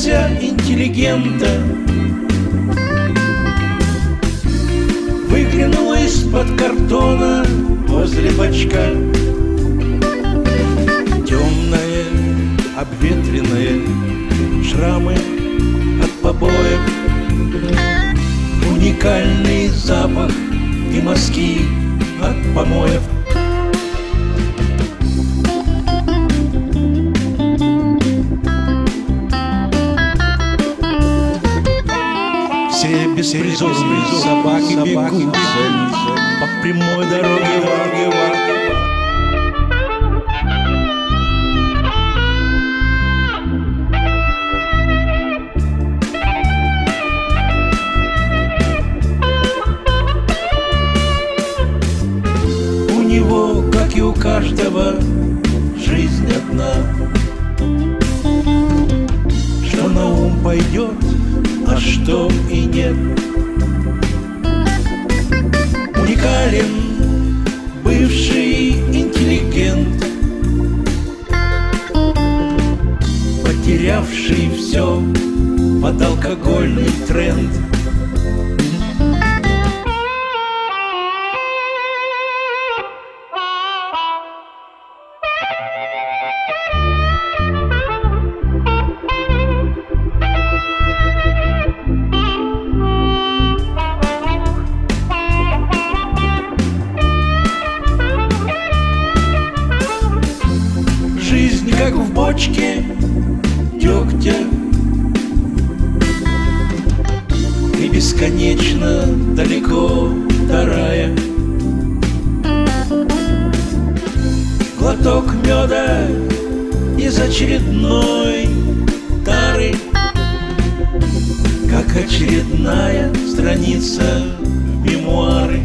боишься интеллигента Выглянула из-под картона возле бачка. Темная, обветренная, шрамы от побоев. Уникальный запах и мазки от помоев Все беспризорные собаки бегут по прямой дороге в У него, как и у каждого, жизнь одна. Что на ум пойдет, а что и нет. Уникален бывший интеллигент Потерявший все под алкогольный тренд как в бочке дегтя. И бесконечно далеко до Глоток меда из очередной тары. Как очередная страница мемуары